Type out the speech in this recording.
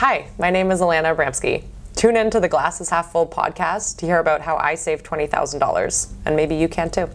Hi, my name is Alanna Abramsky. Tune in to the Glass is Half Full podcast to hear about how I saved $20,000, and maybe you can too.